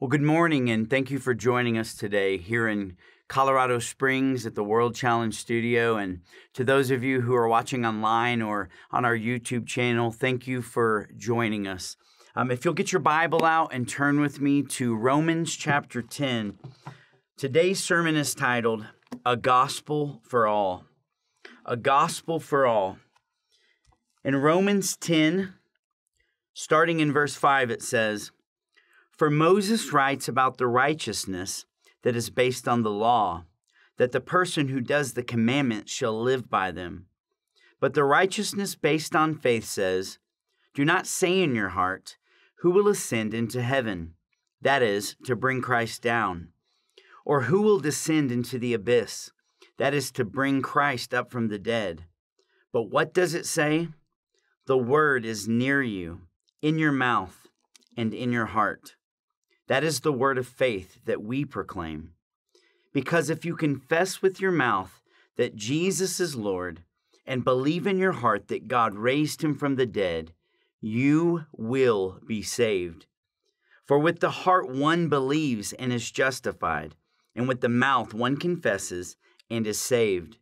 Well, good morning, and thank you for joining us today here in Colorado Springs at the World Challenge Studio. And to those of you who are watching online or on our YouTube channel, thank you for joining us. Um, if you'll get your Bible out and turn with me to Romans chapter 10, today's sermon is titled A Gospel for All. A Gospel for All. In Romans 10, starting in verse 5, it says, for Moses writes about the righteousness that is based on the law, that the person who does the commandments shall live by them. But the righteousness based on faith says, Do not say in your heart, Who will ascend into heaven? That is, to bring Christ down. Or who will descend into the abyss? That is, to bring Christ up from the dead. But what does it say? The word is near you, in your mouth and in your heart. That is the word of faith that we proclaim. Because if you confess with your mouth that Jesus is Lord and believe in your heart that God raised him from the dead, you will be saved. For with the heart one believes and is justified, and with the mouth one confesses and is saved.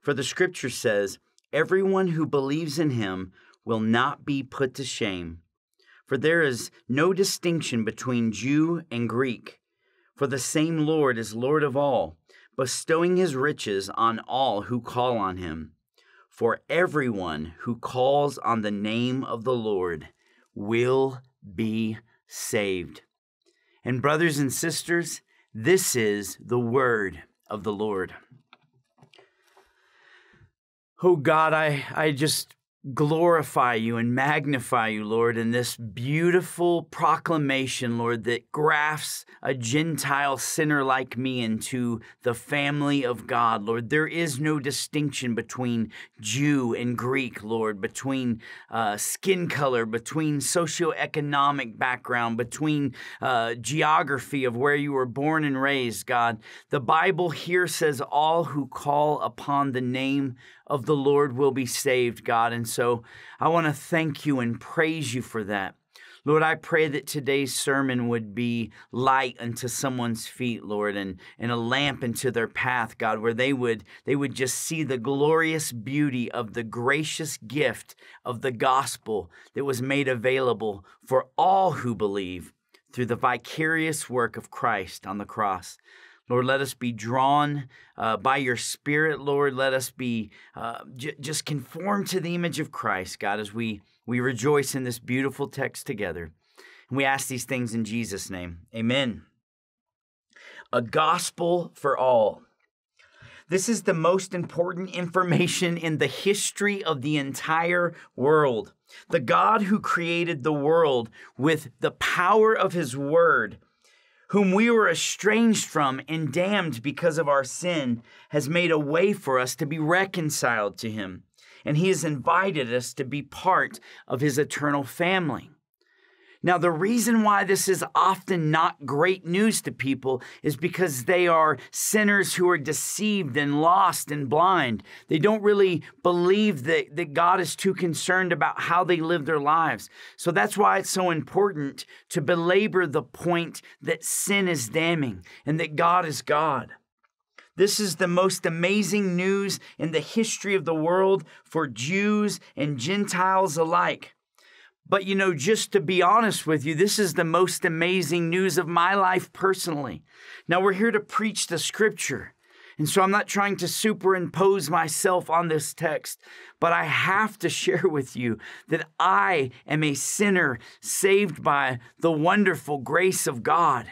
For the scripture says, Everyone who believes in him will not be put to shame. For there is no distinction between Jew and Greek, for the same Lord is Lord of all, bestowing his riches on all who call on him. For everyone who calls on the name of the Lord will be saved. And, brothers and sisters, this is the word of the Lord. Oh God, I, I just glorify you and magnify you, Lord, in this beautiful proclamation, Lord, that grafts a Gentile sinner like me into the family of God, Lord. There is no distinction between Jew and Greek, Lord, between uh, skin color, between socioeconomic background, between uh, geography of where you were born and raised, God. The Bible here says, All who call upon the name of the Lord will be saved, God. And so I want to thank you and praise you for that. Lord, I pray that today's sermon would be light unto someone's feet, Lord, and, and a lamp into their path, God, where they would they would just see the glorious beauty of the gracious gift of the gospel that was made available for all who believe through the vicarious work of Christ on the cross. Lord, let us be drawn uh, by your Spirit, Lord. Let us be uh, j- just conformed to the image of Christ, God, as we, we rejoice in this beautiful text together. And we ask these things in Jesus' name. Amen. A gospel for all. This is the most important information in the history of the entire world. The God who created the world with the power of his word whom we were estranged from and damned because of our sin, has made a way for us to be reconciled to him. And he has invited us to be part of his eternal family. Now, the reason why this is often not great news to people is because they are sinners who are deceived and lost and blind. They don't really believe that, that God is too concerned about how they live their lives. So that's why it's so important to belabor the point that sin is damning and that God is God. This is the most amazing news in the history of the world for Jews and Gentiles alike. But you know, just to be honest with you, this is the most amazing news of my life personally. Now, we're here to preach the scripture. And so I'm not trying to superimpose myself on this text, but I have to share with you that I am a sinner saved by the wonderful grace of God.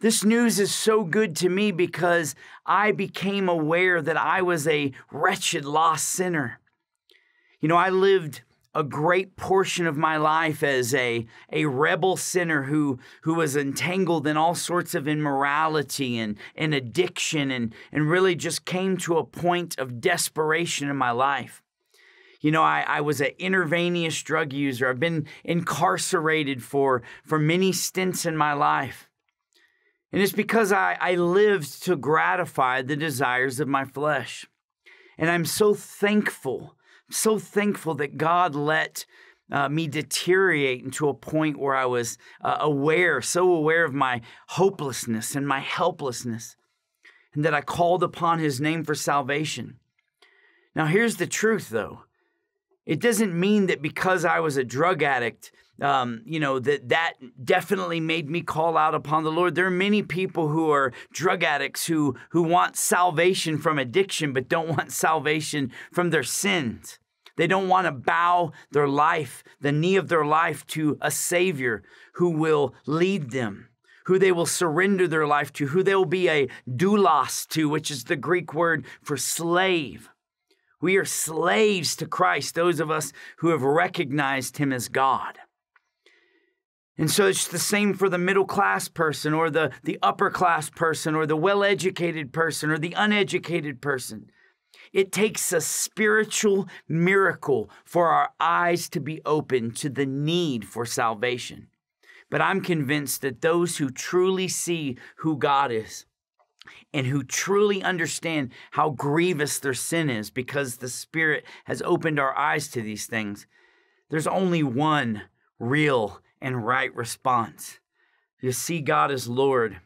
This news is so good to me because I became aware that I was a wretched, lost sinner. You know, I lived a great portion of my life as a, a rebel sinner who, who was entangled in all sorts of immorality and, and addiction and, and really just came to a point of desperation in my life. You know, I, I was an intravenous drug user. I've been incarcerated for, for many stints in my life. And it's because I, I lived to gratify the desires of my flesh. And I'm so thankful so thankful that God let uh, me deteriorate into a point where I was uh, aware, so aware of my hopelessness and my helplessness, and that I called upon his name for salvation. Now, here's the truth though it doesn't mean that because I was a drug addict, um, you know, that that definitely made me call out upon the Lord. There are many people who are drug addicts who who want salvation from addiction, but don't want salvation from their sins. They don't want to bow their life, the knee of their life to a Savior who will lead them, who they will surrender their life to, who they will be a doulos to, which is the Greek word for slave. We are slaves to Christ, those of us who have recognized Him as God. And so it's the same for the middle class person or the, the upper class person or the well educated person or the uneducated person. It takes a spiritual miracle for our eyes to be open to the need for salvation. But I'm convinced that those who truly see who God is and who truly understand how grievous their sin is because the Spirit has opened our eyes to these things, there's only one real and right response. You see God as Lord.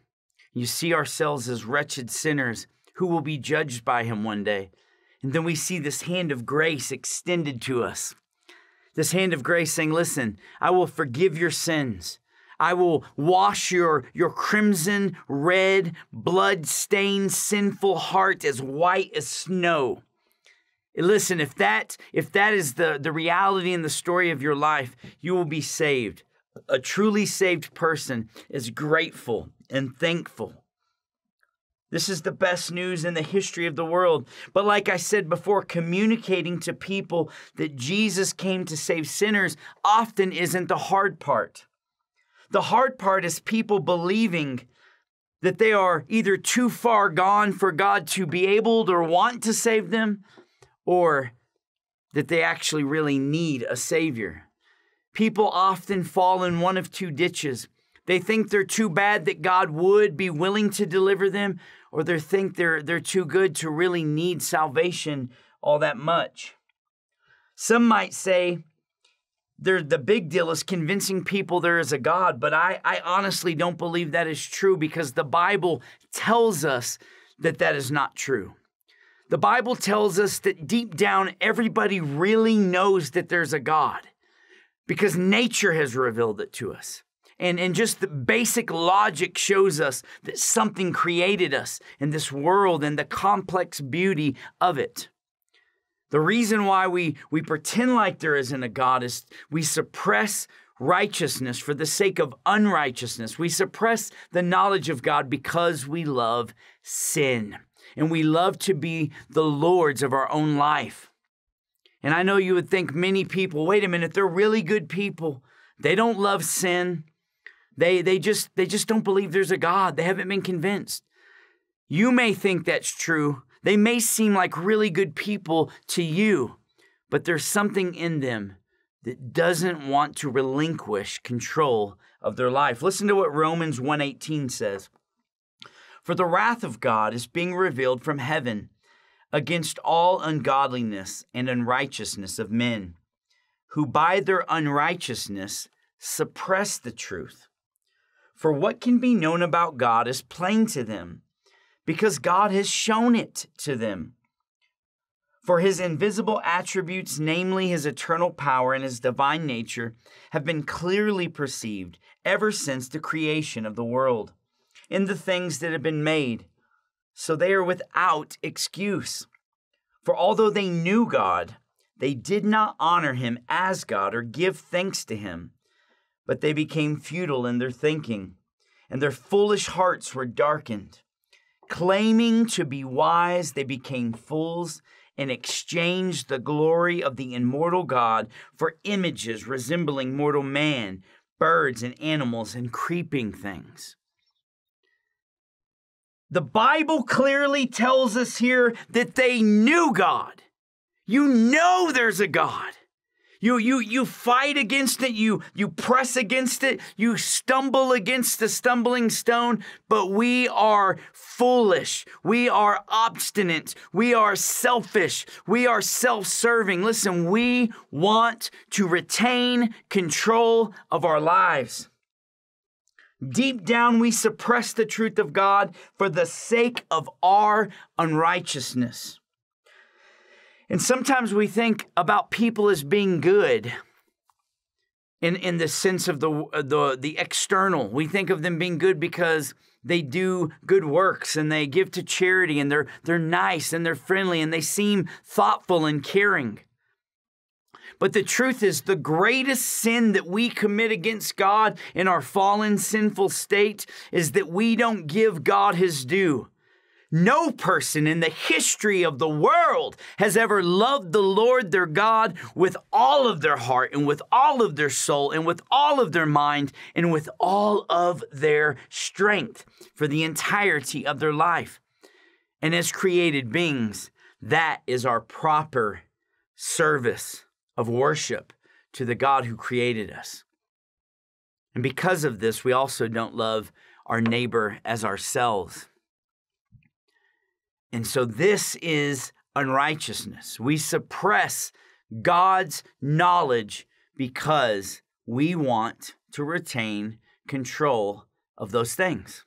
You see ourselves as wretched sinners who will be judged by Him one day. And then we see this hand of grace extended to us. This hand of grace saying, Listen, I will forgive your sins. I will wash your, your crimson, red, blood stained, sinful heart as white as snow. Listen, if that, if that is the, the reality and the story of your life, you will be saved. A truly saved person is grateful and thankful this is the best news in the history of the world. But like I said before, communicating to people that Jesus came to save sinners often isn't the hard part. The hard part is people believing that they are either too far gone for God to be able or want to save them, or that they actually really need a Savior. People often fall in one of two ditches. They think they're too bad that God would be willing to deliver them, or they think they're, they're too good to really need salvation all that much. Some might say the big deal is convincing people there is a God, but I, I honestly don't believe that is true because the Bible tells us that that is not true. The Bible tells us that deep down, everybody really knows that there's a God because nature has revealed it to us and, and just the basic logic shows us that something created us in this world and the complex beauty of it. The reason why we, we pretend like there isn't a God is we suppress righteousness for the sake of unrighteousness. We suppress the knowledge of God because we love sin and we love to be the lords of our own life. And I know you would think many people, wait a minute, they're really good people. They don't love sin. They, they, just, they just don't believe there's a God. They haven't been convinced. You may think that's true. They may seem like really good people to you, but there's something in them that doesn't want to relinquish control of their life. Listen to what Romans 1:18 says. For the wrath of God is being revealed from heaven against all ungodliness and unrighteousness of men, who by their unrighteousness suppress the truth. For what can be known about God is plain to them, because God has shown it to them. For his invisible attributes, namely his eternal power and his divine nature, have been clearly perceived ever since the creation of the world, in the things that have been made. So they are without excuse. For although they knew God, they did not honor him as God or give thanks to him but they became futile in their thinking, and their foolish hearts were darkened. Claiming to be wise, they became fools and exchanged the glory of the immortal God for images resembling mortal man, birds and animals, and creeping things. The Bible clearly tells us here that they knew God. You know there's a God. You, you, you fight against it, you, you press against it, you stumble against the stumbling stone, but we are foolish. We are obstinate. We are selfish. We are self serving. Listen, we want to retain control of our lives. Deep down, we suppress the truth of God for the sake of our unrighteousness. And sometimes we think about people as being good in, in the sense of the, the, the external. We think of them being good because they do good works and they give to charity and they're, they're nice and they're friendly and they seem thoughtful and caring. But the truth is, the greatest sin that we commit against God in our fallen, sinful state is that we don't give God his due. No person in the history of the world has ever loved the Lord their God with all of their heart and with all of their soul and with all of their mind and with all of their strength for the entirety of their life. And as created beings, that is our proper service of worship to the God who created us. And because of this, we also don't love our neighbor as ourselves. And so this is unrighteousness. We suppress God's knowledge because we want to retain control of those things.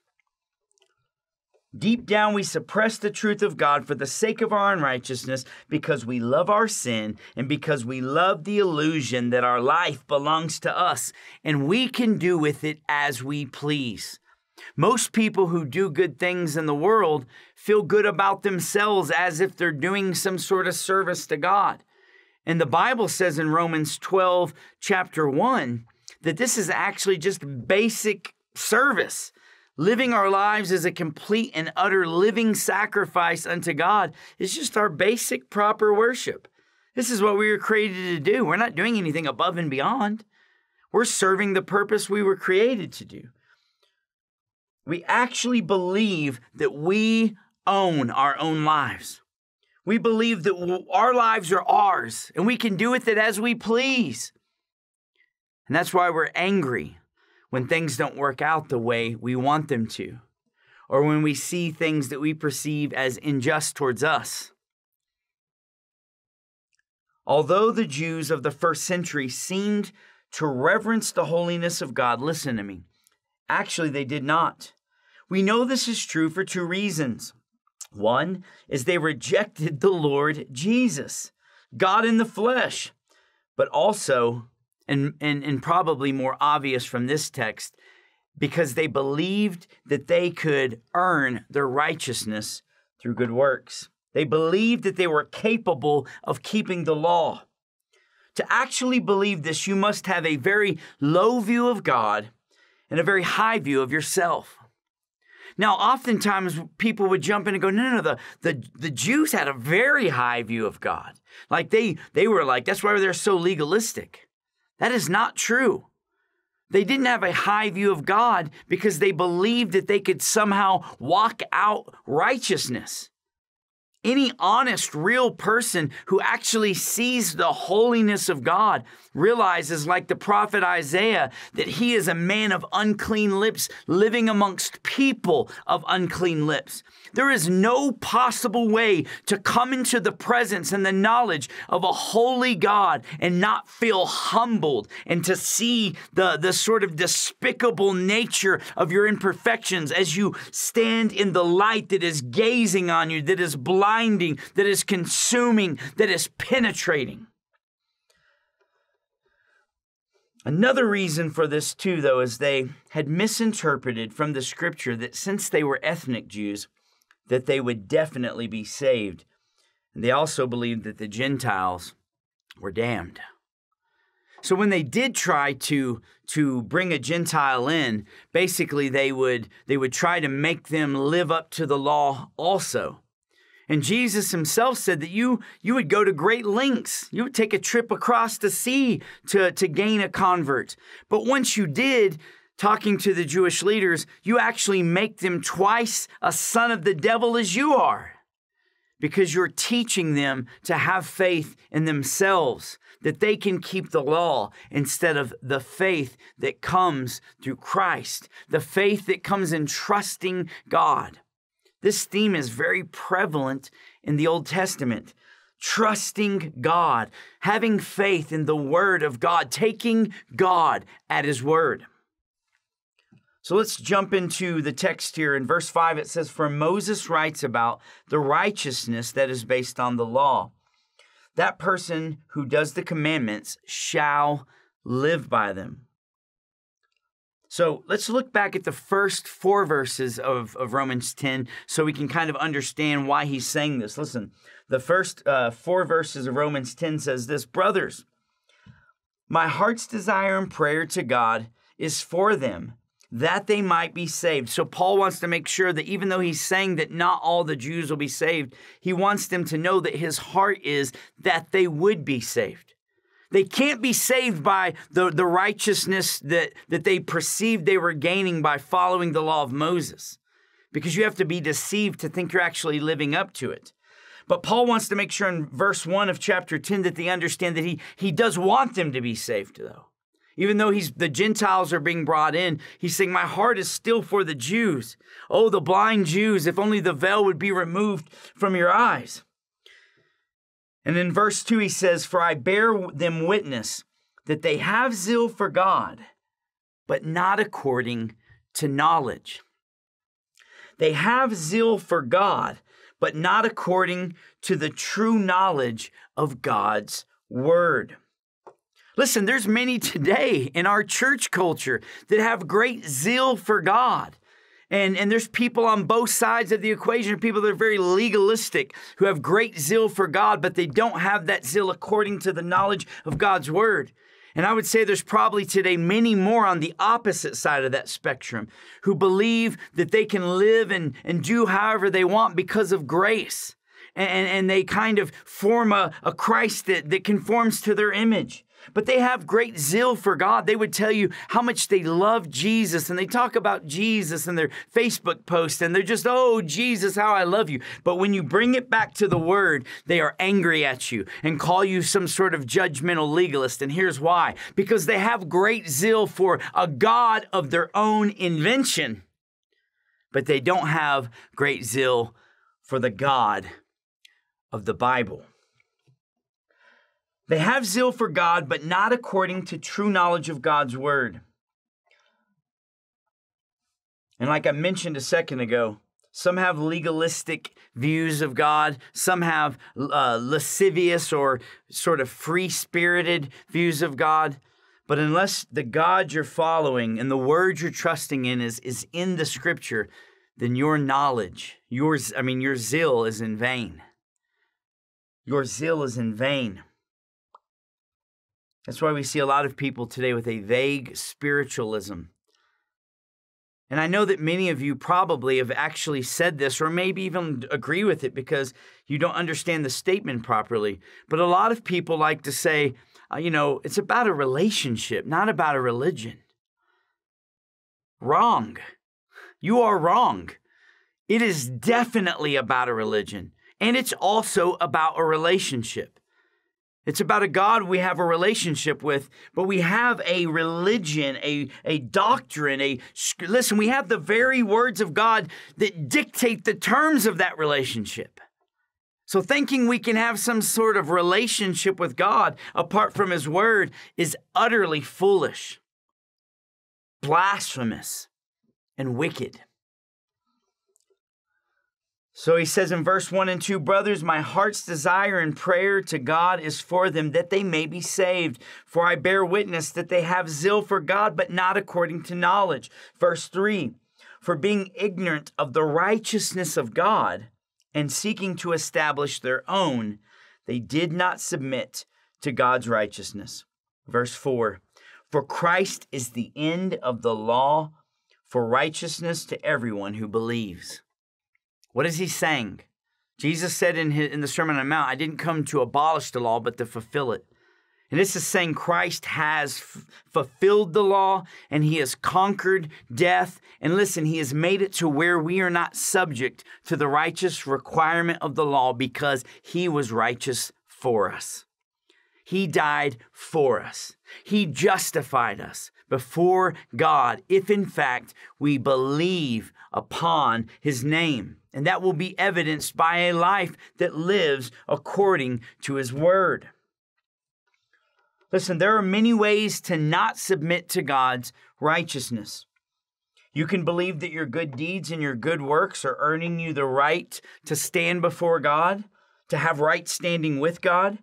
Deep down, we suppress the truth of God for the sake of our unrighteousness because we love our sin and because we love the illusion that our life belongs to us and we can do with it as we please. Most people who do good things in the world feel good about themselves as if they're doing some sort of service to God. And the Bible says in Romans 12, chapter 1, that this is actually just basic service. Living our lives as a complete and utter living sacrifice unto God is just our basic proper worship. This is what we were created to do. We're not doing anything above and beyond. We're serving the purpose we were created to do we actually believe that we own our own lives. We believe that our lives are ours and we can do with it as we please. And that's why we're angry when things don't work out the way we want them to, or when we see things that we perceive as unjust towards us. Although the Jews of the first century seemed to reverence the holiness of God, listen to me, Actually, they did not. We know this is true for two reasons. One is they rejected the Lord Jesus, God in the flesh, but also, and, and, and probably more obvious from this text, because they believed that they could earn their righteousness through good works. They believed that they were capable of keeping the law. To actually believe this, you must have a very low view of God and a very high view of yourself. Now, oftentimes people would jump in and go, no, no, no, the, the, the Jews had a very high view of God. Like they, they were like, that's why they're so legalistic. That is not true. They didn't have a high view of God because they believed that they could somehow walk out righteousness. Any honest, real person who actually sees the holiness of God realizes, like the prophet Isaiah, that he is a man of unclean lips living amongst people of unclean lips. There is no possible way to come into the presence and the knowledge of a holy God and not feel humbled and to see the, the sort of despicable nature of your imperfections as you stand in the light that is gazing on you, that is blinding, that is consuming, that is penetrating. Another reason for this, too, though, is they had misinterpreted from the scripture that since they were ethnic Jews, that they would definitely be saved. And they also believed that the Gentiles were damned. So when they did try to to bring a Gentile in, basically they would they would try to make them live up to the law also. And Jesus himself said that you you would go to great lengths. You would take a trip across the sea to, to gain a convert. But once you did, talking to the Jewish leaders, you actually make them twice a son of the devil as you are. because you're teaching them to have faith in themselves, that they can keep the law instead of the faith that comes through Christ, the faith that comes in trusting God. This theme is very prevalent in the Old Testament. Trusting God, having faith in the Word of God, taking God at His Word. So let's jump into the text here. In verse 5, it says, For Moses writes about the righteousness that is based on the law. That person who does the commandments shall live by them. So let's look back at the first four verses of, of Romans 10 so we can kind of understand why he's saying this. Listen, the first uh, four verses of Romans 10 says this Brothers, my heart's desire and prayer to God is for them that they might be saved. So Paul wants to make sure that even though he's saying that not all the Jews will be saved, he wants them to know that his heart is that they would be saved. They can't be saved by the, the righteousness that, that they perceived they were gaining by following the law of Moses, because you have to be deceived to think you're actually living up to it. But Paul wants to make sure in verse 1 of chapter 10 that they understand that he, he does want them to be saved, though. Even though he's the Gentiles are being brought in, he's saying, My heart is still for the Jews. Oh, the blind Jews, if only the veil would be removed from your eyes. And in verse 2, he says, For I bear them witness that they have zeal for God, but not according to knowledge. They have zeal for God, but not according to the true knowledge of God's word. Listen, there's many today in our church culture that have great zeal for God. And, and there's people on both sides of the equation, people that are very legalistic, who have great zeal for God, but they don't have that zeal according to the knowledge of God's word. And I would say there's probably today many more on the opposite side of that spectrum who believe that they can live and, and do however they want because of grace. And, and they kind of form a, a Christ that, that conforms to their image but they have great zeal for God. They would tell you how much they love Jesus and they talk about Jesus in their Facebook posts and they're just, oh, Jesus, how I love you. But when you bring it back to the word, they are angry at you and call you some sort of judgmental legalist. And here's why because they have great zeal for a God of their own invention, but they don't have great zeal for the God of the Bible. They have zeal for God, but not according to true knowledge of God's word. And like I mentioned a second ago, some have legalistic views of God. Some have uh, lascivious or sort of free spirited views of God. But unless the God you're following and the word you're trusting in is, is in the scripture, then your knowledge, yours, I mean, your zeal is in vain. Your zeal is in vain. That's why we see a lot of people today with a vague spiritualism. And I know that many of you probably have actually said this or maybe even agree with it because you don't understand the statement properly. But a lot of people like to say, uh, you know, it's about a relationship, not about a religion. Wrong. You are wrong. It is definitely about a religion, and it's also about a relationship. It's about a God we have a relationship with, but we have a religion, a, a doctrine, a listen, we have the very words of God that dictate the terms of that relationship. So thinking we can have some sort of relationship with God apart from his word is utterly foolish, blasphemous, and wicked. So he says in verse 1 and 2 Brothers, my heart's desire and prayer to God is for them that they may be saved. For I bear witness that they have zeal for God, but not according to knowledge. Verse 3 For being ignorant of the righteousness of God and seeking to establish their own, they did not submit to God's righteousness. Verse 4 For Christ is the end of the law for righteousness to everyone who believes. What is he saying? Jesus said in, his, in the Sermon on the Mount, I didn't come to abolish the law, but to fulfill it. And this is saying Christ has f- fulfilled the law and he has conquered death. And listen, he has made it to where we are not subject to the righteous requirement of the law because he was righteous for us. He died for us. He justified us before God if, in fact, we believe upon his name. And that will be evidenced by a life that lives according to his word. Listen, there are many ways to not submit to God's righteousness. You can believe that your good deeds and your good works are earning you the right to stand before God, to have right standing with God,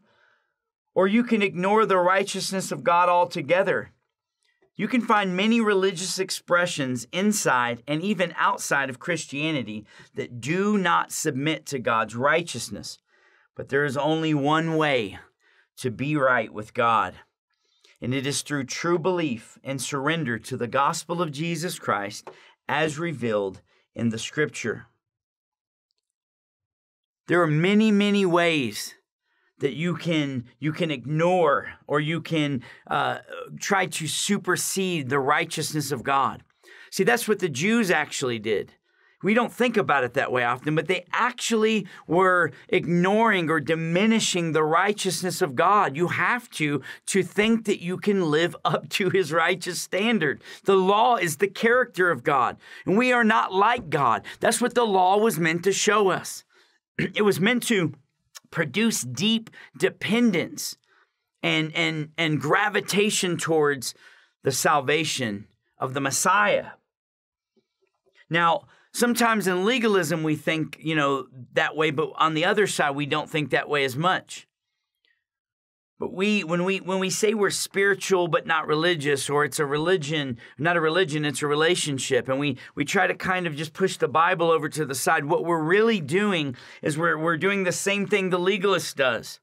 or you can ignore the righteousness of God altogether. You can find many religious expressions inside and even outside of Christianity that do not submit to God's righteousness. But there is only one way to be right with God. And it is through true belief and surrender to the gospel of Jesus Christ as revealed in the scripture. There are many, many ways that you can you can ignore or you can uh, try to supersede the righteousness of God. See, that's what the Jews actually did. We don't think about it that way often, but they actually were ignoring or diminishing the righteousness of God. You have to to think that you can live up to his righteous standard. The law is the character of God, and we are not like God. That's what the law was meant to show us. It was meant to produce deep dependence and and and gravitation towards the salvation of the Messiah. Now, sometimes in legalism we think you know that way but on the other side we don't think that way as much but we when we when we say we're spiritual but not religious or it's a religion not a religion it's a relationship and we we try to kind of just push the bible over to the side what we're really doing is we're we're doing the same thing the legalist does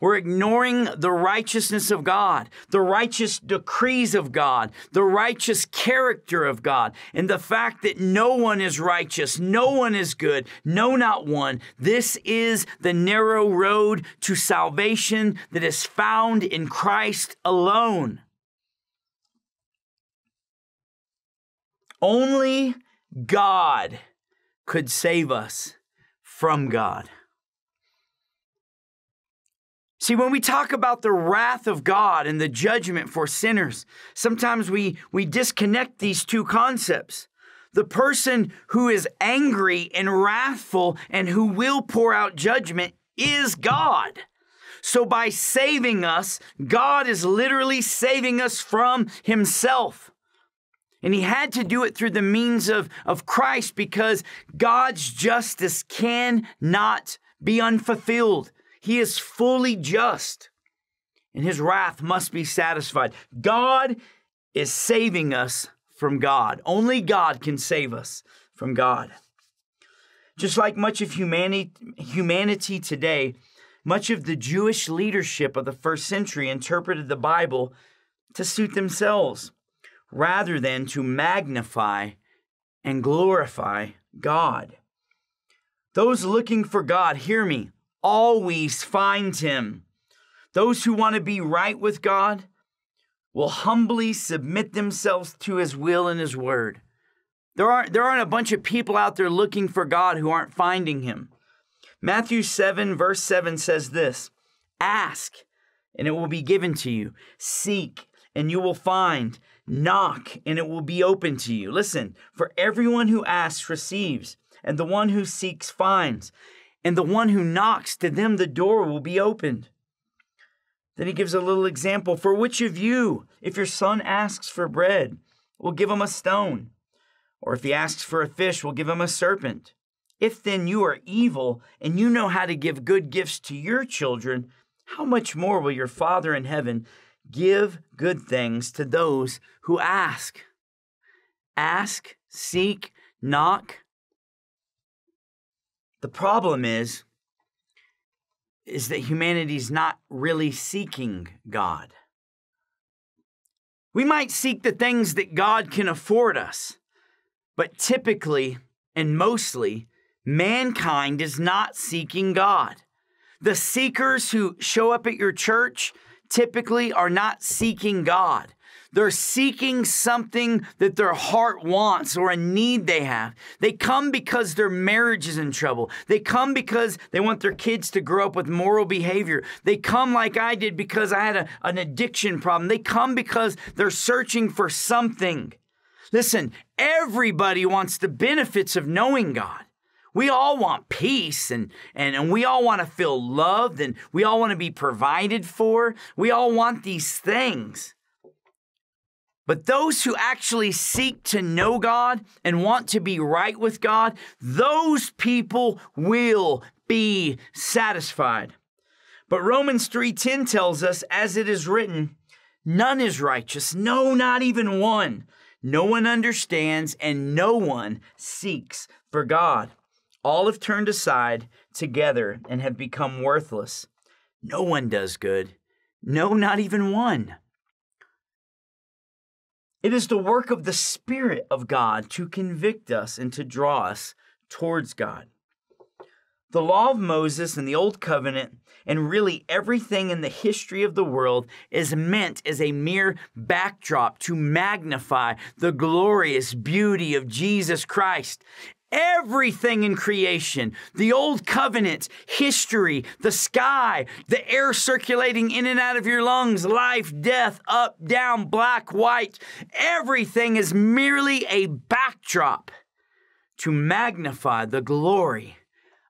we're ignoring the righteousness of God, the righteous decrees of God, the righteous character of God, and the fact that no one is righteous, no one is good, no, not one. This is the narrow road to salvation that is found in Christ alone. Only God could save us from God. See, when we talk about the wrath of God and the judgment for sinners, sometimes we, we disconnect these two concepts. The person who is angry and wrathful and who will pour out judgment is God. So, by saving us, God is literally saving us from Himself. And He had to do it through the means of, of Christ because God's justice cannot be unfulfilled. He is fully just, and his wrath must be satisfied. God is saving us from God. Only God can save us from God. Just like much of humanity, humanity today, much of the Jewish leadership of the first century interpreted the Bible to suit themselves rather than to magnify and glorify God. Those looking for God, hear me, always find him. Those who want to be right with God will humbly submit themselves to his will and his word. There aren't, there aren't a bunch of people out there looking for God who aren't finding him. Matthew 7, verse 7 says this Ask, and it will be given to you. Seek, and you will find. Knock, and it will be open to you. Listen, for everyone who asks receives, and the one who seeks finds, and the one who knocks, to them the door will be opened. Then he gives a little example. For which of you, if your son asks for bread, will give him a stone? Or if he asks for a fish, will give him a serpent? If then you are evil and you know how to give good gifts to your children, how much more will your Father in heaven give good things to those who ask? Ask, seek, knock. The problem is is that humanity's not really seeking God. We might seek the things that God can afford us, but typically and mostly, mankind is not seeking God. The seekers who show up at your church typically are not seeking God. They're seeking something that their heart wants or a need they have. They come because their marriage is in trouble. They come because they want their kids to grow up with moral behavior. They come like I did because I had a, an addiction problem. They come because they're searching for something. Listen, everybody wants the benefits of knowing God. We all want peace and, and, and we all want to feel loved and we all want to be provided for. We all want these things. But those who actually seek to know God and want to be right with God, those people will be satisfied. But Romans 3:10 tells us as it is written, none is righteous, no not even one. No one understands and no one seeks for God. All have turned aside together and have become worthless. No one does good. No, not even one. It is the work of the Spirit of God to convict us and to draw us towards God. The law of Moses and the Old Covenant, and really everything in the history of the world, is meant as a mere backdrop to magnify the glorious beauty of Jesus Christ. Everything in creation, the old covenant, history, the sky, the air circulating in and out of your lungs, life, death, up, down, black, white, everything is merely a backdrop to magnify the glory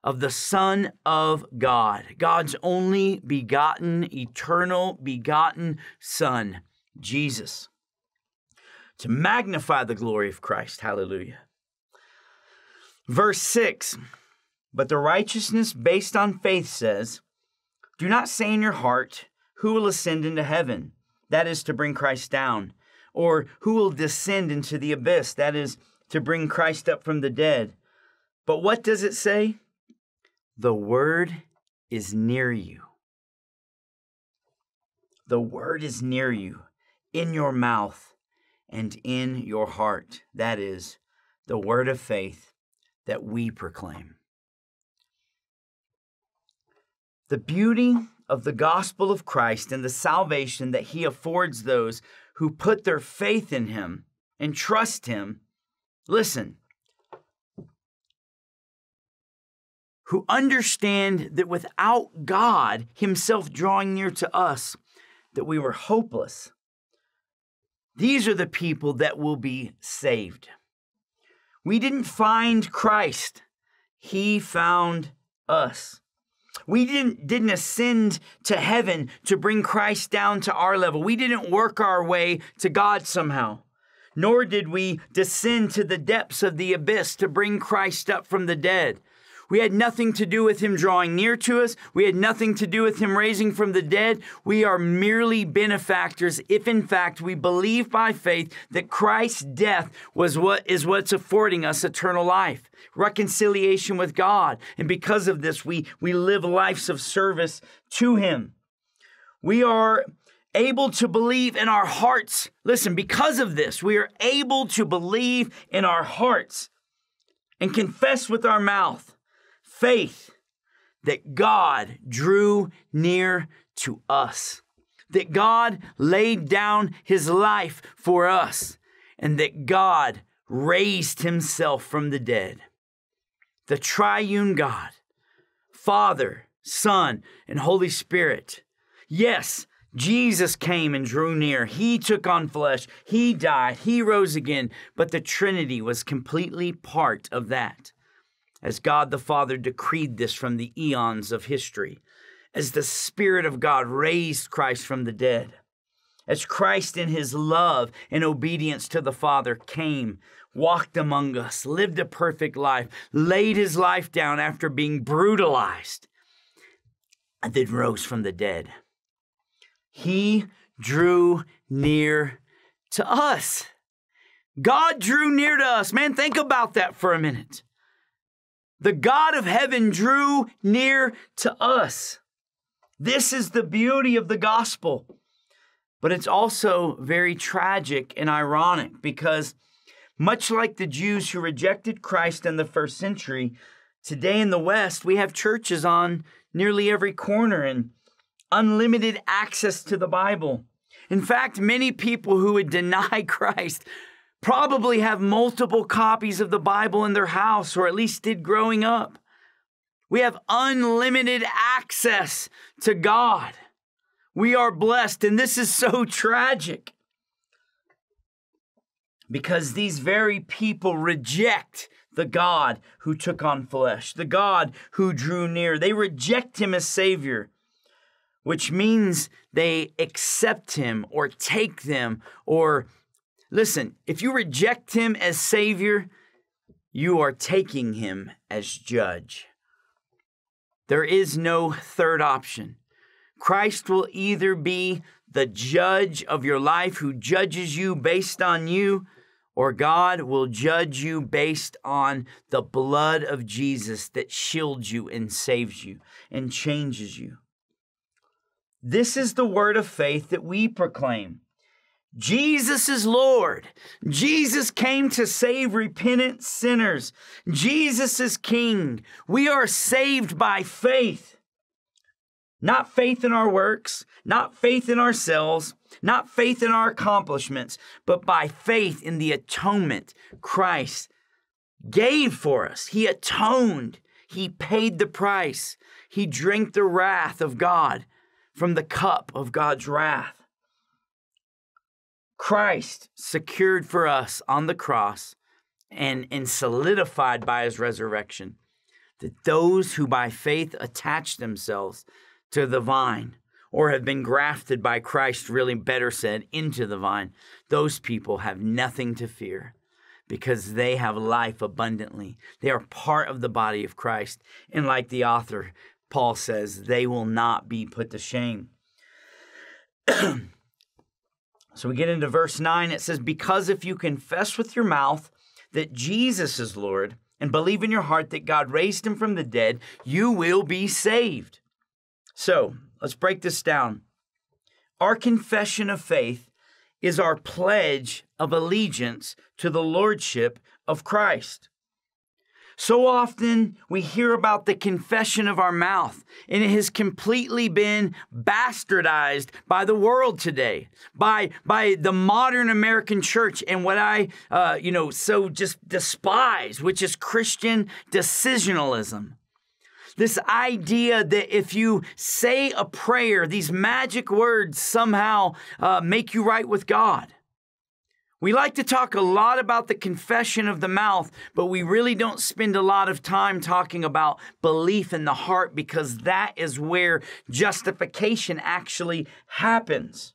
of the Son of God, God's only begotten, eternal begotten Son, Jesus. To magnify the glory of Christ. Hallelujah. Verse 6 But the righteousness based on faith says, Do not say in your heart, Who will ascend into heaven? That is to bring Christ down. Or who will descend into the abyss? That is to bring Christ up from the dead. But what does it say? The word is near you. The word is near you, in your mouth and in your heart. That is the word of faith that we proclaim. The beauty of the gospel of Christ and the salvation that he affords those who put their faith in him and trust him. Listen, who understand that without God himself drawing near to us, that we were hopeless. These are the people that will be saved. We didn't find Christ, He found us. We didn't, didn't ascend to heaven to bring Christ down to our level. We didn't work our way to God somehow. Nor did we descend to the depths of the abyss to bring Christ up from the dead. We had nothing to do with him drawing near to us. We had nothing to do with him raising from the dead. We are merely benefactors if in fact we believe by faith that Christ's death was what is what's affording us eternal life, reconciliation with God. And because of this, we, we live lives of service to him. We are able to believe in our hearts. Listen, because of this, we are able to believe in our hearts and confess with our mouth faith that God drew near to us, that God laid down his life for us, and that God raised himself from the dead. The triune God, Father, Son, and Holy Spirit. Yes, Jesus came and drew near. He took on flesh. He died. He rose again. But the Trinity was completely part of that as God the Father decreed this from the eons of history, as the Spirit of God raised Christ from the dead, as Christ in his love and obedience to the Father came, walked among us, lived a perfect life, laid his life down after being brutalized, and then rose from the dead. He drew near to us. God drew near to us. Man, think about that for a minute. The God of heaven drew near to us. This is the beauty of the gospel. But it's also very tragic and ironic because, much like the Jews who rejected Christ in the first century, today in the West, we have churches on nearly every corner. And unlimited access to the Bible. In fact, many people who would deny Christ probably have multiple copies of the Bible in their house, or at least did growing up. We have unlimited access to God. We are blessed, and this is so tragic because these very people reject the God who took on flesh, the God who drew near. They reject him as Savior, which means they accept him or take them or listen, if you reject him as Savior, you are taking him as judge. There is no third option. Christ will either be the judge of your life who judges you based on you, or God will judge you based on the blood of Jesus that shields you and saves you and changes you. This is the word of faith that we proclaim. Jesus is Lord. Jesus came to save repentant sinners. Jesus is King. We are saved by faith. Not faith in our works, not faith in ourselves, not faith in our accomplishments, but by faith in the atonement Christ gave for us. He atoned, He paid the price, He drank the wrath of God from the cup of God's wrath. Christ secured for us on the cross and, and solidified by his resurrection that those who by faith attach themselves to the vine or have been grafted by Christ, really better said, into the vine, those people have nothing to fear because they have life abundantly. They are part of the body of Christ. And like the author, Paul says, they will not be put to shame. so we get into verse 9. It says, Because if you confess with your mouth that Jesus is Lord and believe in your heart that God raised him from the dead, you will be saved. So let's break this down. Our confession of faith is our pledge of allegiance to the Lordship of Christ. So often we hear about the confession of our mouth, and it has completely been bastardized by the world today, by, by the modern American church, and what I, uh, you know, so just despise, which is Christian decisionalism. This idea that if you say a prayer, these magic words somehow uh, make you right with God. We like to talk a lot about the confession of the mouth, but we really don't spend a lot of time talking about belief in the heart because that is where justification actually happens.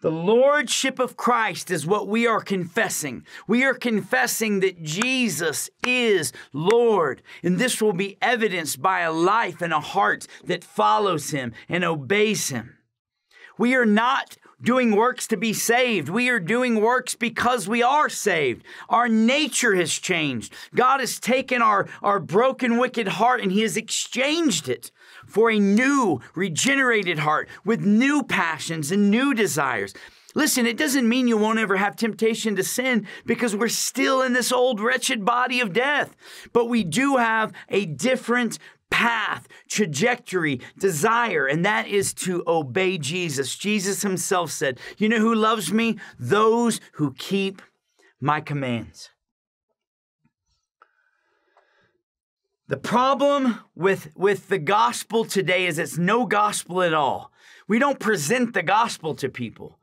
The Lordship of Christ is what we are confessing. We are confessing that Jesus is Lord, and this will be evidenced by a life and a heart that follows Him and obeys Him. We are not doing works to be saved. We are doing works because we are saved. Our nature has changed. God has taken our, our broken, wicked heart and He has exchanged it for a new, regenerated heart with new passions and new desires. Listen, it doesn't mean you won't ever have temptation to sin because we're still in this old wretched body of death. But we do have a different path, trajectory, desire, and that is to obey Jesus. Jesus himself said, You know who loves me? Those who keep my commands. The problem with, with the gospel today is it's no gospel at all. We don't present the gospel to people.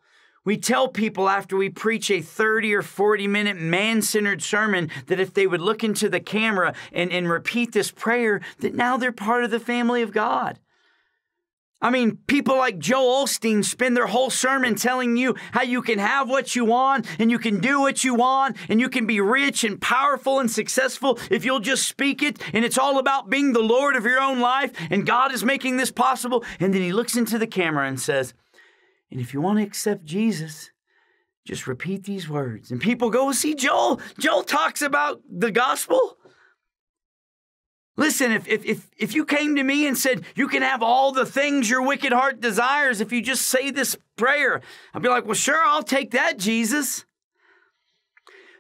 We tell people after we preach a 30 or 40 minute man centered sermon that if they would look into the camera and, and repeat this prayer, that now they're part of the family of God. I mean, people like Joel Osteen spend their whole sermon telling you how you can have what you want and you can do what you want and you can be rich and powerful and successful if you'll just speak it. And it's all about being the Lord of your own life and God is making this possible. And then he looks into the camera and says, And if you want to accept Jesus, just repeat these words. And people go, See, Joel, Joel talks about the gospel. Listen, if, if, if, if you came to me and said, You can have all the things your wicked heart desires if you just say this prayer, I'd be like, Well, sure, I'll take that, Jesus.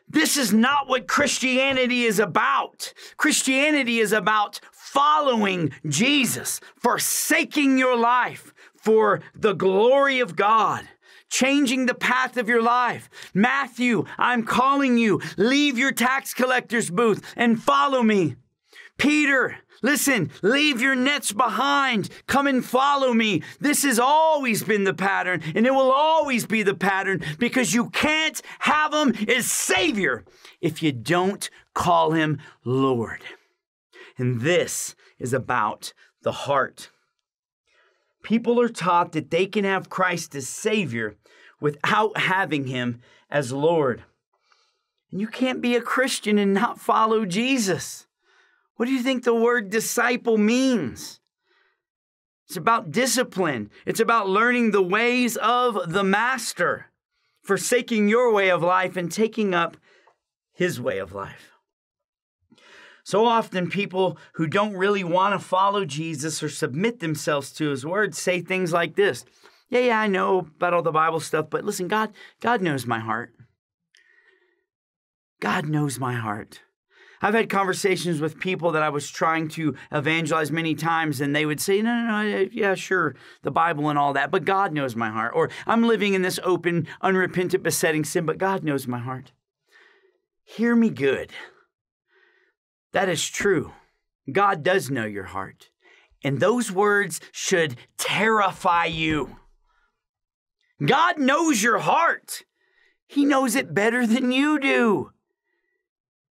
This is not what Christianity is about. Christianity is about following Jesus, forsaking your life for the glory of God changing the path of your life. Matthew, I'm calling you. Leave your tax collector's booth and follow me. Peter, listen, leave your nets behind. Come and follow me. This has always been the pattern, and it will always be the pattern because you can't have him as Savior if you don't call him Lord. And this is about the heart. People are taught that they can have Christ as Savior without having Him as Lord. And you can't be a Christian and not follow Jesus. What do you think the word disciple means? It's about discipline, it's about learning the ways of the Master, forsaking your way of life and taking up His way of life. So often, people who don't really want to follow Jesus or submit themselves to his word say things like this Yeah, yeah, I know about all the Bible stuff, but listen, God, God knows my heart. God knows my heart. I've had conversations with people that I was trying to evangelize many times, and they would say, No, no, no, yeah, sure, the Bible and all that, but God knows my heart. Or I'm living in this open, unrepentant, besetting sin, but God knows my heart. Hear me good. That is true. God does know your heart. And those words should terrify you. God knows your heart. He knows it better than you do.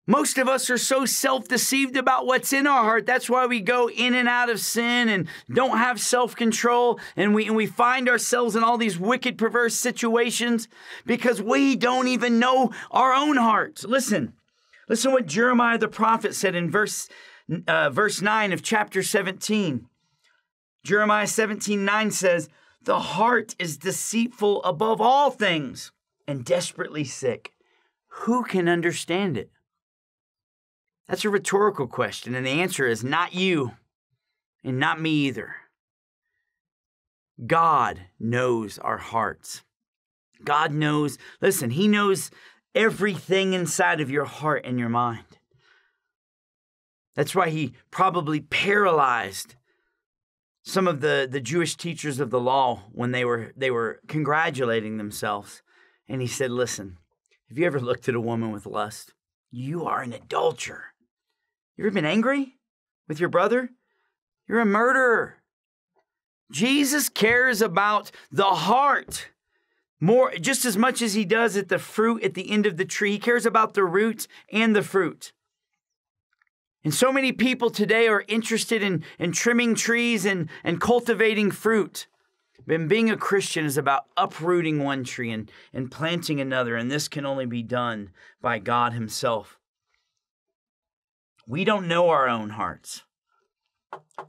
Most of us are so self deceived about what's in our heart. That's why we go in and out of sin and don't have self control. And we, and we find ourselves in all these wicked, perverse situations because we don't even know our own hearts. Listen, Listen what Jeremiah the prophet said in verse, uh, verse 9 of chapter 17. Jeremiah 17 9 says, The heart is deceitful above all things and desperately sick. Who can understand it? That's a rhetorical question, and the answer is not you and not me either. God knows our hearts. God knows, listen, He knows everything inside of your heart and your mind. That's why he probably paralyzed some of the, the Jewish teachers of the law when they were, they were congratulating themselves. And he said, Listen, have you ever looked at a woman with lust? You are an adulterer. You ever been angry with your brother? You're a murderer. Jesus cares about the heart more just as much as he does at the fruit at the end of the tree. He cares about the root and the fruit. And so many people today are interested in, in trimming trees and, and cultivating fruit. And being a christian is about uprooting one tree and, and planting another and this can only be done by god himself. We don't know our own hearts.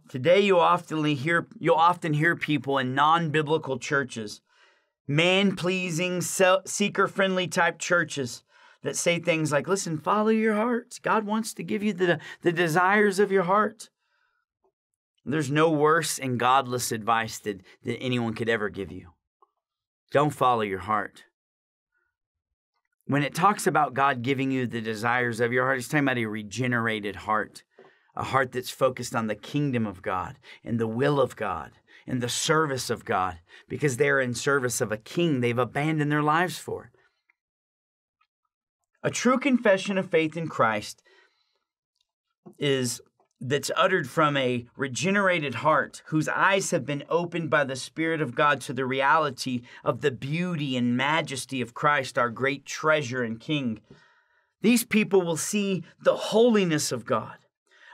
Today you often hear you'll often hear people in non-biblical churches man pleasing, seeker friendly type churches that say things like, listen, follow your heart. God wants to give you the, the desires of your heart. There's no worse and godless advice that, that anyone could ever give you. Don't follow your heart. When it talks about God giving you the desires of your heart, it's talking about a regenerated heart, a heart that's focused on the kingdom of God and the will of God in the service of God because they're in service of a king they've abandoned their lives for. A true confession of faith in Christ is that's uttered from a regenerated heart whose eyes have been opened by the Spirit of God to the reality of the beauty and majesty of Christ, our great treasure and King. These people will see the holiness of God,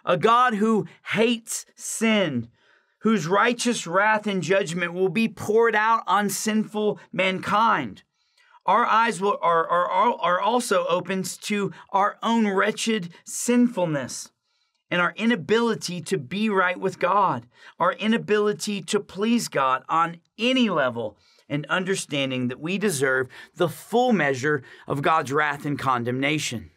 a God who hates sin, whose righteous wrath and judgment will be poured out on sinful mankind. Our eyes will, are, are, are also opened to our own wretched sinfulness and our inability to be right with God, our inability to please God on any level, and understanding that we deserve the full measure of God's wrath and condemnation.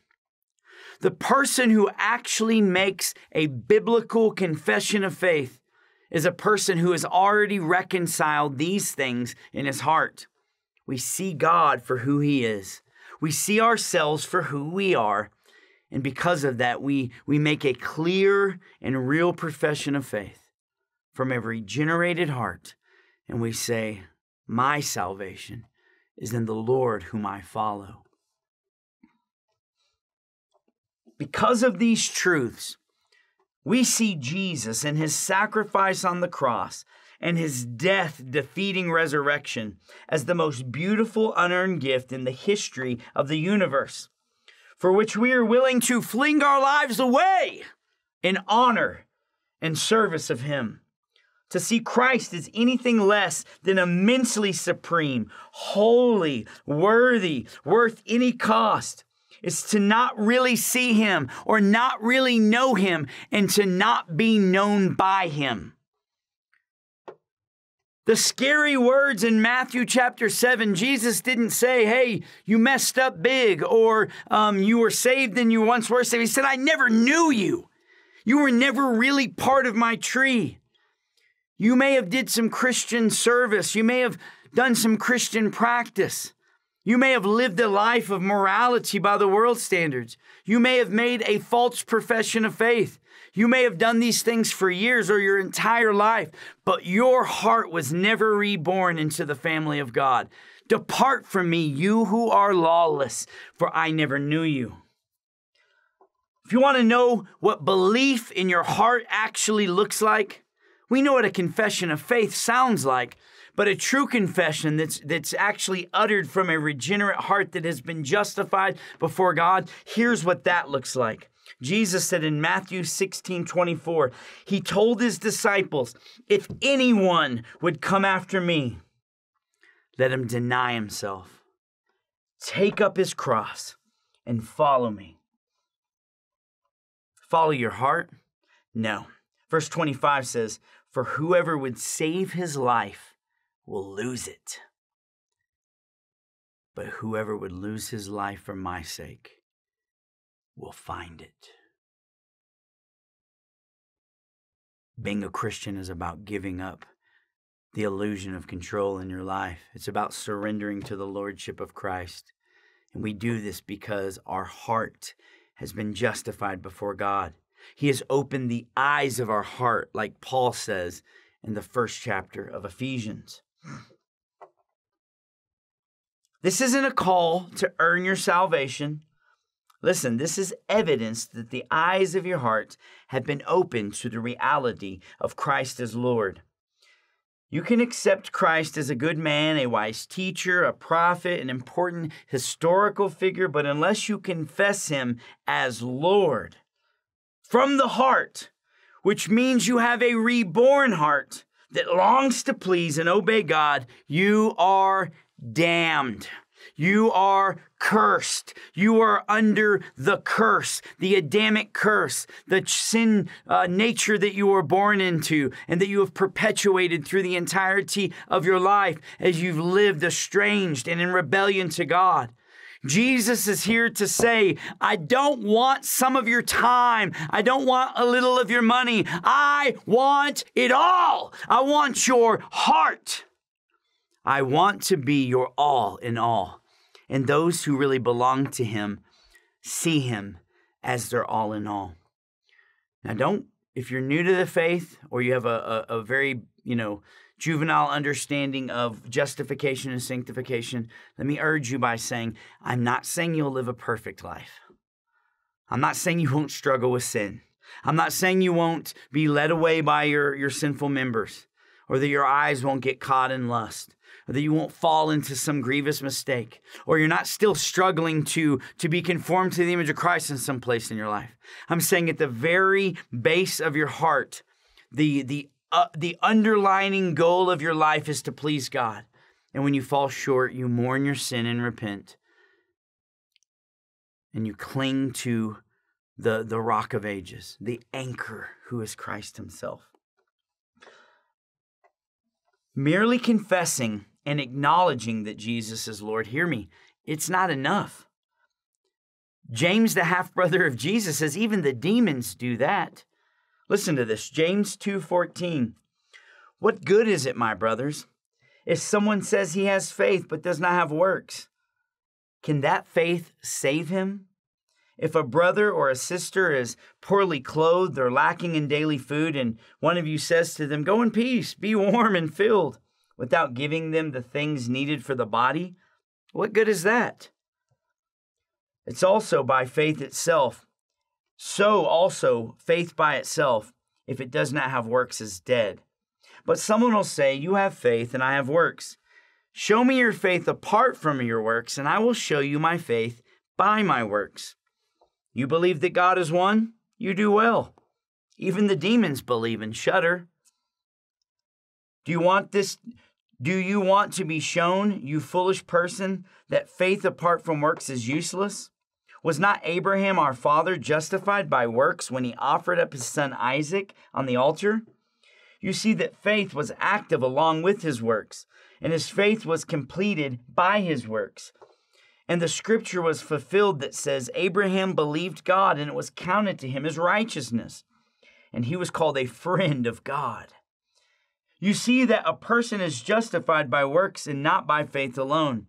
The person who actually makes a biblical confession of faith is a person who has already reconciled these things in his heart. We see God for who he is. We see ourselves for who we are. And because of that, we, we make a clear and real profession of faith from a regenerated heart. And we say, My salvation is in the Lord whom I follow. Because of these truths, we see Jesus and his sacrifice on the cross and his death defeating resurrection as the most beautiful unearned gift in the history of the universe, for which we are willing to fling our lives away in honor and service of him. To see Christ as anything less than immensely supreme, holy, worthy, worth any cost is to not really see him or not really know him and to not be known by him. The scary words in Matthew chapter 7, Jesus didn't say, Hey, you messed up big, or um, you were saved and you once were saved. He said, I never knew you. You were never really part of my tree. You may have did some Christian service. You may have done some Christian practice. You may have lived a life of morality by the world standards. You may have made a false profession of faith. You may have done these things for years or your entire life, but your heart was never reborn into the family of God. Depart from me, you who are lawless, for I never knew you. If you want to know what belief in your heart actually looks like, we know what a confession of faith sounds like, but a true confession that's, that's actually uttered from a regenerate heart that has been justified before God, here's what that looks like. Jesus said in Matthew 16 24, He told His disciples, If anyone would come after me, let him deny himself, take up his cross, and follow me. Follow your heart? No. Verse 25 says, For whoever would save his life will lose it. But whoever would lose his life for my sake will find it. Being a Christian is about giving up the illusion of control in your life. It's about surrendering to the Lordship of Christ. And we do this because our heart has been justified before God. He has opened the eyes of our heart, like Paul says in the first chapter of Ephesians. This isn't a call to earn your salvation. Listen, this is evidence that the eyes of your heart have been opened to the reality of Christ as Lord. You can accept Christ as a good man, a wise teacher, a prophet, an important historical figure, but unless you confess him as Lord from the heart, which means you have a reborn heart that longs to please and obey God, you are damned. You are cursed. You are under the curse, the Adamic curse, the sin uh, nature that you were born into and that you have perpetuated through the entirety of your life as you've lived estranged and in rebellion to God. Jesus is here to say, I don't want some of your time. I don't want a little of your money. I want it all. I want your heart. I want to be your all in all. And those who really belong to Him see Him as their all in all. Now, don't, if you're new to the faith or you have a, a, a very, you know, juvenile understanding of justification and sanctification, let me urge you by saying, I'm not saying you'll live a perfect life. I'm not saying you won't struggle with sin. I'm not saying you won't be led away by your, your sinful members or that your eyes won't get caught in lust or that you won't fall into some grievous mistake, or you're not still struggling to, to be conformed to the image of Christ in some place in your life. I'm saying at the very base of your heart, the, the, uh, the underlining goal of your life is to please God. And when you fall short, you mourn your sin and repent. And you cling to the, the rock of ages, the anchor who is Christ Himself. Merely confessing and acknowledging that Jesus is Lord, hear me, it's not enough. James, the half brother of Jesus, says even the demons do that. Listen to this James 2:14. What good is it, my brothers, if someone says he has faith but does not have works? can that faith save him? If a brother or a sister is poorly clothed or lacking in daily food, and one of you says to them, Go in peace, be warm and filled, without giving them the things needed for the body, what good is that? It's also by faith itself. So also, faith by itself, if it does not have works, is dead. But someone will say, You have faith, and I have works. Show me your faith apart from your works, and I will show you my faith by my works. You believe that God is one? You do well. Even the demons believe and shudder. Do you want this? Do you want to be shown, you foolish person, that faith apart from works is useless? Was not Abraham our father justified by works when he offered up his son Isaac on the altar? You see that faith was active along with his works, and his faith was completed by his works. And the scripture was fulfilled that says, Abraham believed God, and it was counted to him as righteousness. And he was called a friend of God. You see that a person is justified by works and not by faith alone.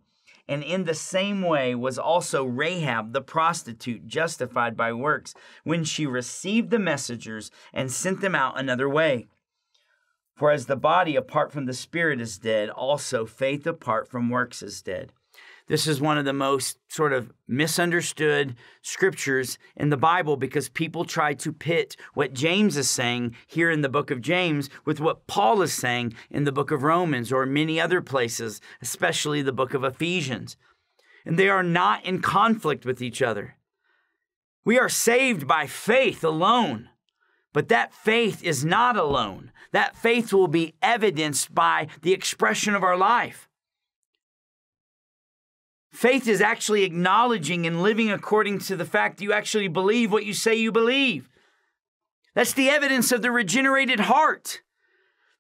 And in the same way was also Rahab the prostitute justified by works when she received the messengers and sent them out another way. For as the body apart from the spirit is dead, also faith apart from works is dead. This is one of the most sort of misunderstood scriptures in the Bible because people try to pit what James is saying here in the book of James with what Paul is saying in the book of Romans or many other places, especially the book of Ephesians. And they are not in conflict with each other. We are saved by faith alone. But that faith is not alone. That faith will be evidenced by the expression of our life. Faith is actually acknowledging and living according to the fact that you actually believe what you say you believe. That's the evidence of the regenerated heart.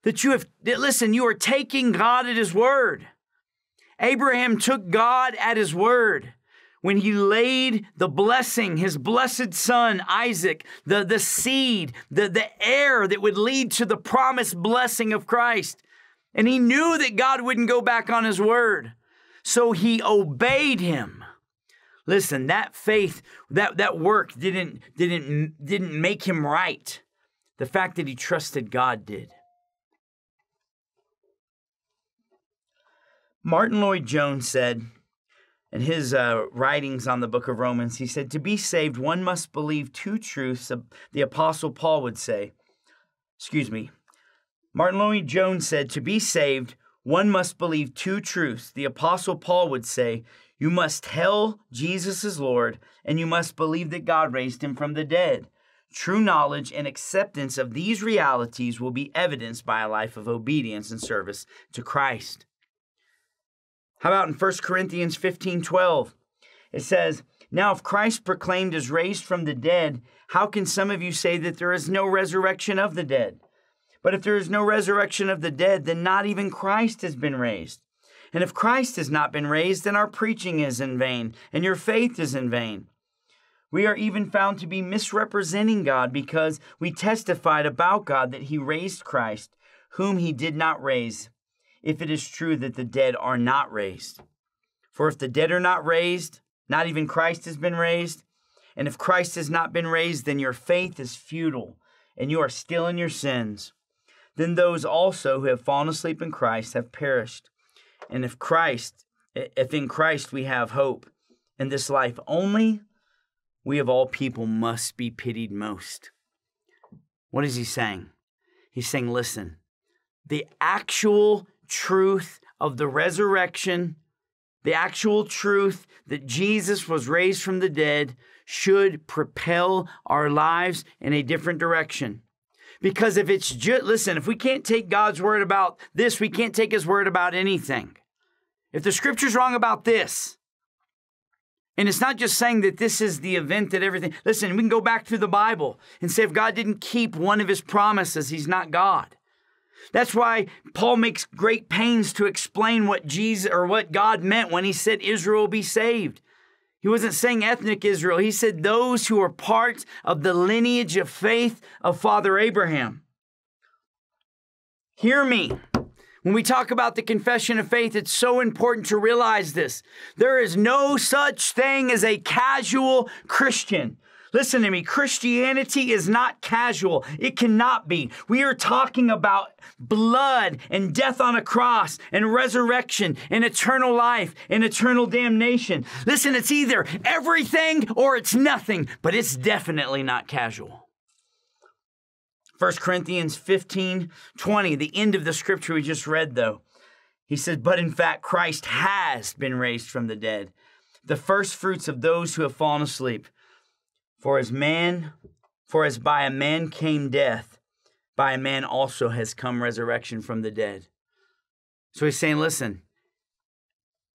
That you have, that, listen, you are taking God at His word. Abraham took God at His word when he laid the blessing, his blessed son, Isaac, the, the seed, the, the heir that would lead to the promised blessing of Christ. And he knew that God wouldn't go back on his word. So he obeyed him. Listen, that faith, that, that work didn't, didn't, didn't make him right. The fact that he trusted God did. Martyn Lloyd-Jones said in his uh, writings on the book of Romans, he said, To be saved, one must believe two truths, the Apostle Paul would say. Excuse me. Martyn Lloyd-Jones said, To be saved, one must believe two truths. The Apostle Paul would say, You must tell Jesus is Lord, and you must believe that God raised him from the dead. True knowledge and acceptance of these realities will be evidenced by a life of obedience and service to Christ. How about in 1 Corinthians 15 12? It says, Now if Christ proclaimed is raised from the dead, how can some of you say that there is no resurrection of the dead? But if there is no resurrection of the dead, then not even Christ has been raised. And if Christ has not been raised, then our preaching is in vain, and your faith is in vain. We are even found to be misrepresenting God because we testified about God that He raised Christ, whom He did not raise, if it is true that the dead are not raised. For if the dead are not raised, not even Christ has been raised. And if Christ has not been raised, then your faith is futile, and you are still in your sins then those also who have fallen asleep in Christ have perished. And if Christ, if in Christ we have hope in this life only, we of all people must be pitied most. What is he saying? He's saying, listen, the actual truth of the resurrection, the actual truth that Jesus was raised from the dead, should propel our lives in a different direction. Because if it's just, listen, if we can't take God's word about this, we can't take his word about anything. If the scripture's wrong about this, and it's not just saying that this is the event that everything, listen, we can go back through the Bible and say if God didn't keep one of his promises, he's not God. That's why Paul makes great pains to explain what Jesus or what God meant when he said Israel will be saved. He wasn't saying ethnic Israel. He said those who are part of the lineage of faith of Father Abraham. Hear me. When we talk about the confession of faith, it's so important to realize this. There is no such thing as a casual Christian. Listen to me, Christianity is not casual. It cannot be. We are talking about blood and death on a cross and resurrection and eternal life and eternal damnation. Listen, it's either everything or it's nothing, but it's definitely not casual. 1 Corinthians 15 20, the end of the scripture we just read, though. He says, But in fact, Christ has been raised from the dead, the first fruits of those who have fallen asleep. For as man, for as by a man came death, by a man also has come resurrection from the dead. So he's saying, listen,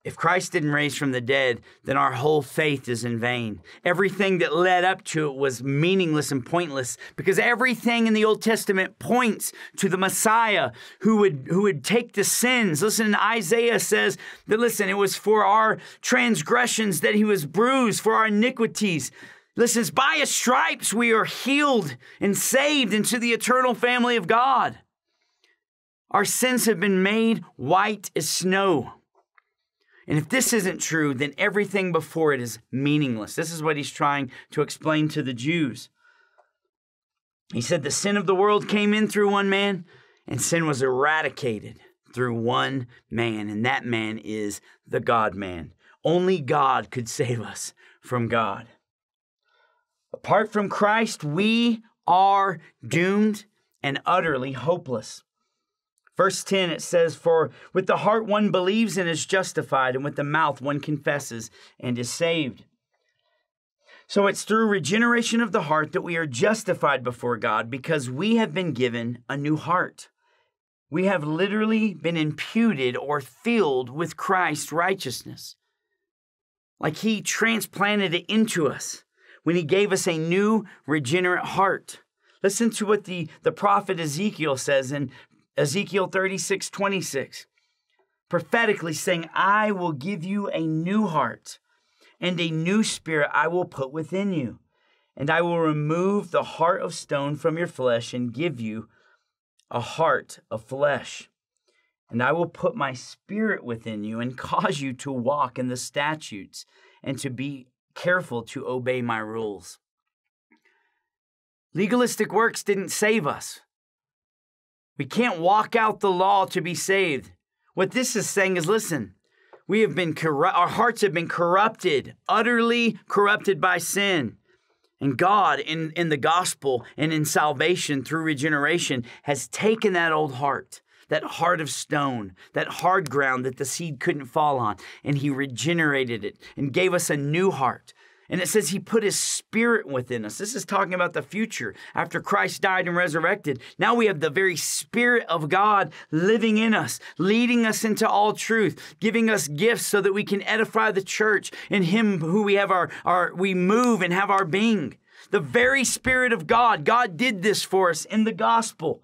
if Christ didn't raise from the dead, then our whole faith is in vain. Everything that led up to it was meaningless and pointless because everything in the Old Testament points to the Messiah who would, who would take the sins. Listen, Isaiah says that, listen, it was for our transgressions that he was bruised, for our iniquities. Listen, by his stripes we are healed and saved into the eternal family of God. Our sins have been made white as snow. And if this isn't true, then everything before it is meaningless. This is what he's trying to explain to the Jews. He said, The sin of the world came in through one man, and sin was eradicated through one man, and that man is the God man. Only God could save us from God. Apart from Christ, we are doomed and utterly hopeless. Verse 10, it says, For with the heart one believes and is justified, and with the mouth one confesses and is saved. So it's through regeneration of the heart that we are justified before God because we have been given a new heart. We have literally been imputed or filled with Christ's righteousness. Like He transplanted it into us when He gave us a new regenerate heart. Listen to what the, the prophet Ezekiel says in Ezekiel 36 26, prophetically saying, I will give you a new heart, and a new spirit I will put within you. And I will remove the heart of stone from your flesh and give you a heart of flesh. And I will put my spirit within you and cause you to walk in the statutes and to be careful to obey my rules. Legalistic works didn't save us. We can't walk out the law to be saved. What this is saying is listen, we have been corrupt, our hearts have been corrupted, utterly corrupted by sin. And God, in, in the gospel and in salvation through regeneration, has taken that old heart, that heart of stone, that hard ground that the seed couldn't fall on, and He regenerated it and gave us a new heart, and it says he put his spirit within us. This is talking about the future after Christ died and resurrected. Now we have the very spirit of God living in us, leading us into all truth, giving us gifts so that we can edify the church in him who we have our, our we move and have our being. The very spirit of God. God did this for us in the gospel.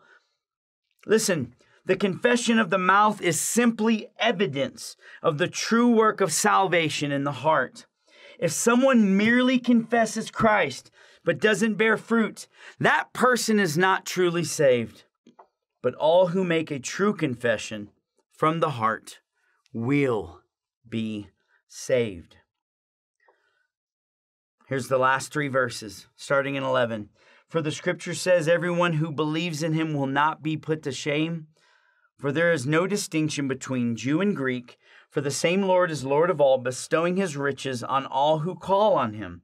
Listen, the confession of the mouth is simply evidence of the true work of salvation in the heart. If someone merely confesses Christ but doesn't bear fruit, that person is not truly saved. But all who make a true confession from the heart will be saved. Here's the last three verses, starting in 11. For the scripture says, Everyone who believes in him will not be put to shame. For there is no distinction between Jew and Greek for the same Lord is Lord of all, bestowing his riches on all who call on him.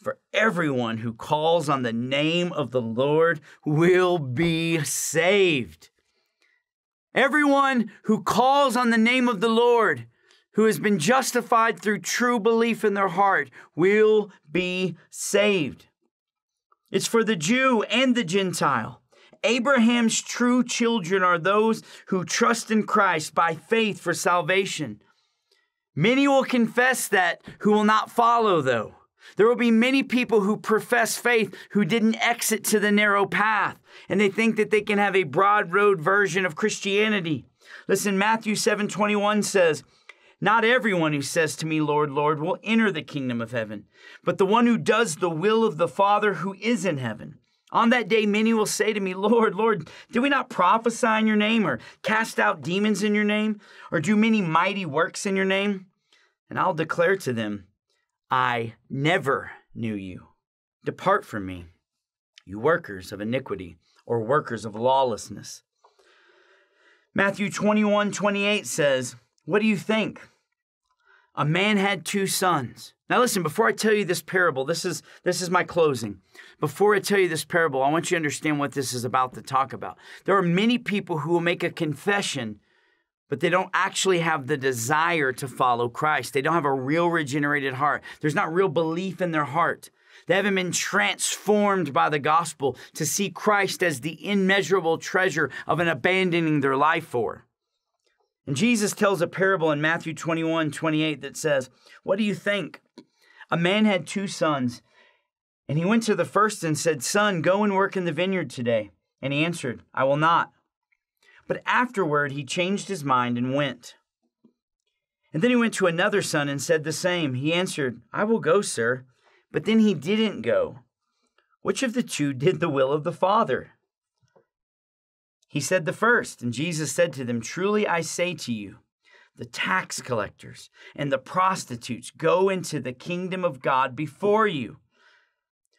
For everyone who calls on the name of the Lord will be saved. Everyone who calls on the name of the Lord, who has been justified through true belief in their heart, will be saved. It's for the Jew and the Gentile. Abraham's true children are those who trust in Christ by faith for salvation. Many will confess that who will not follow, though. There will be many people who profess faith who didn't exit to the narrow path, and they think that they can have a broad road version of Christianity. Listen, Matthew 7 21 says, Not everyone who says to me, Lord, Lord, will enter the kingdom of heaven, but the one who does the will of the Father who is in heaven. On that day, many will say to me, Lord, Lord, did we not prophesy in your name, or cast out demons in your name, or do many mighty works in your name? And I'll declare to them, I never knew you. Depart from me, you workers of iniquity, or workers of lawlessness. Matthew 21 28 says, What do you think? A man had two sons. Now listen, before I tell you this parable, this is this is my closing. Before I tell you this parable, I want you to understand what this is about to talk about. There are many people who will make a confession, but they don't actually have the desire to follow Christ. They don't have a real regenerated heart. There's not real belief in their heart. They haven't been transformed by the gospel to see Christ as the immeasurable treasure of an abandoning their life for. And Jesus tells a parable in Matthew 21 28 that says, What do you think? A man had two sons, and he went to the first and said, Son, go and work in the vineyard today. And he answered, I will not. But afterward he changed his mind and went. And then he went to another son and said the same. He answered, I will go, sir. But then he didn't go. Which of the two did the will of the Father? He said the first, and Jesus said to them, Truly I say to you, the tax collectors and the prostitutes go into the kingdom of God before you.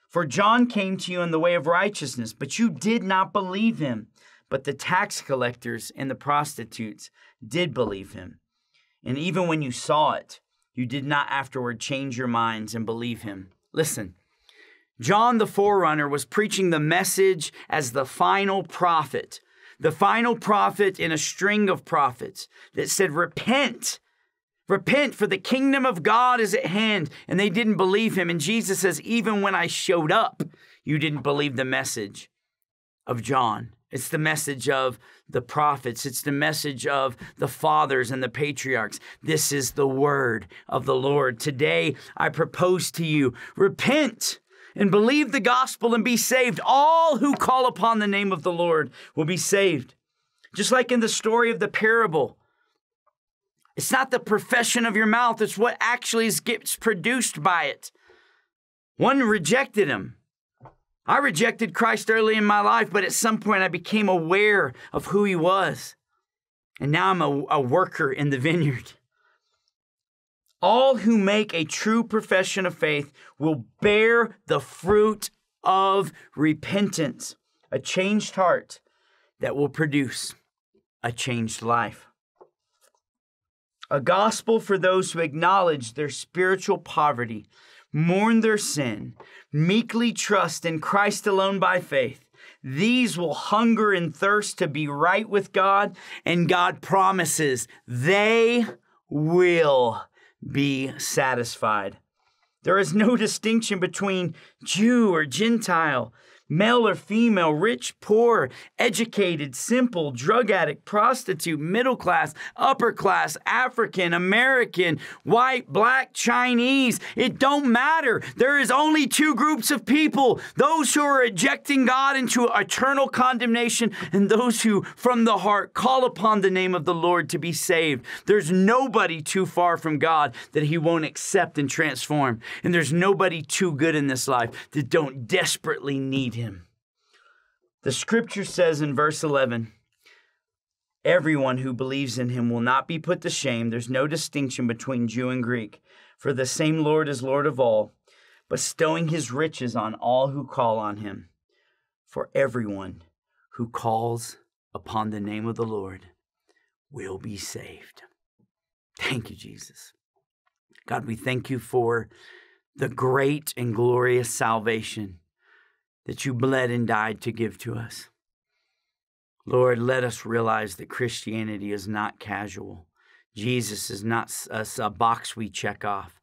For John came to you in the way of righteousness, but you did not believe him. But the tax collectors and the prostitutes did believe him. And even when you saw it, you did not afterward change your minds and believe him. Listen, John the forerunner was preaching the message as the final prophet the final prophet in a string of prophets that said, Repent, repent, for the kingdom of God is at hand. And they didn't believe him. And Jesus says, Even when I showed up, you didn't believe the message of John. It's the message of the prophets. It's the message of the fathers and the patriarchs. This is the word of the Lord. Today, I propose to you repent and believe the gospel and be saved. All who call upon the name of the Lord will be saved. Just like in the story of the parable, it's not the profession of your mouth, it's what actually gets produced by it. One rejected him. I rejected Christ early in my life, but at some point I became aware of who he was. And now I'm a, a worker in the vineyard. All who make a true profession of faith will bear the fruit of repentance, a changed heart that will produce a changed life. A gospel for those who acknowledge their spiritual poverty, mourn their sin, meekly trust in Christ alone by faith. These will hunger and thirst to be right with God, and God promises they will be satisfied. There is no distinction between Jew or Gentile male or female, rich, poor, educated, simple, drug addict, prostitute, middle class, upper class, African, American, white, black, Chinese. It don't matter. There is only two groups of people those who are ejecting God into eternal condemnation and those who from the heart call upon the name of the Lord to be saved. There's nobody too far from God that he won't accept and transform. And there's nobody too good in this life that don't desperately need him him. The scripture says in verse 11, Everyone who believes in him will not be put to shame. There's no distinction between Jew and Greek, for the same Lord is Lord of all, bestowing his riches on all who call on him. For everyone who calls upon the name of the Lord will be saved. Thank you, Jesus. God, we thank you for the great and glorious salvation that you bled and died to give to us. Lord, let us realize that Christianity is not casual. Jesus is not a, a box we check off.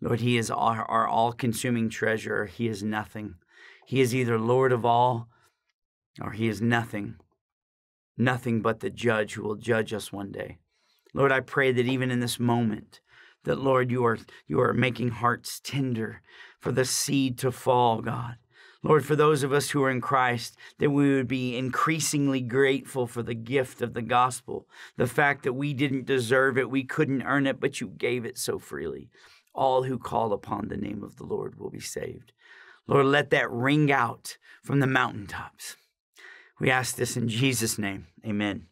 Lord, He is our, our all consuming treasure. He is nothing. He is either Lord of all or He is nothing. Nothing but the judge who will judge us one day. Lord, I pray that even in this moment, that Lord, you are you are making hearts tender for the seed to fall, God. Lord, for those of us who are in Christ, that we would be increasingly grateful for the gift of the gospel, the fact that we didn't deserve it, we couldn't earn it, but you gave it so freely. All who call upon the name of the Lord will be saved. Lord, let that ring out from the mountaintops. We ask this in Jesus' name. Amen.